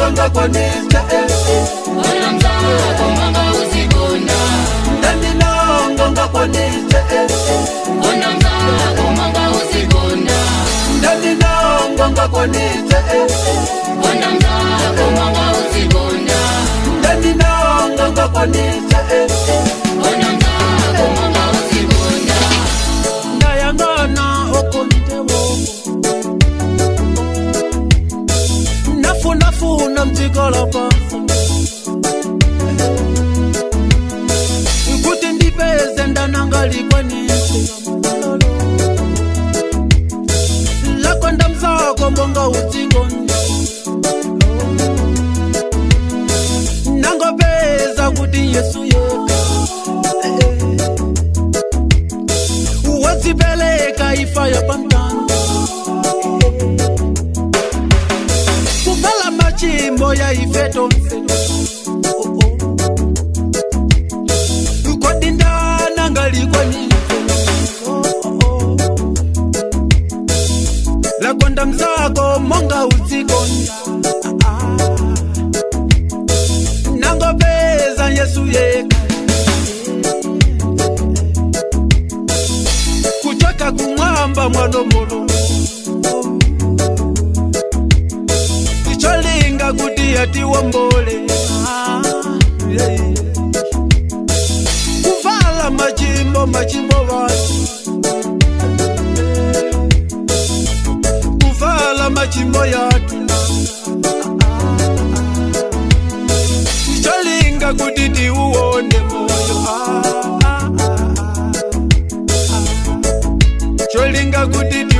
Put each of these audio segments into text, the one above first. ndonga kwanenda ndandinongonga kwanenda ndandinongonga kwanenda ndandinongonga kwanenda ekaifa ya bantano kungala machimbo ya ifeto yatiwombole kuvala machimbo machimbo vanu kuvala machimbo yatu icalinga kuti tiuwone moyo cholinga kuti ti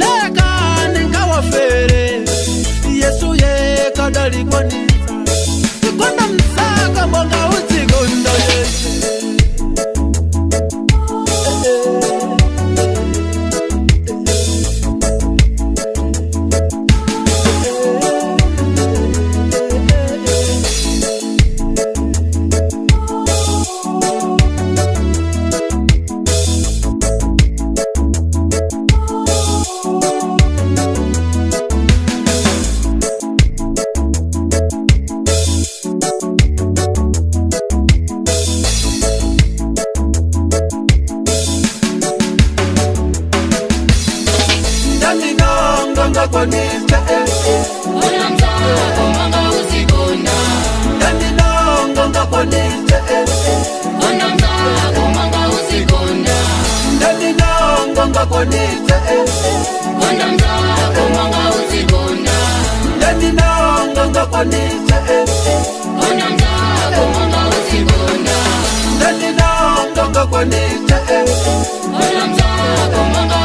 leka ningawa fere yesu yekadalikwani kwanga kwa ninja Unamzanga usikonda Dani kwa ninja Unamzanga manga kwa ninja Unamzanga usikonda kwa ninja Unamzanga kwa ninja Unamzanga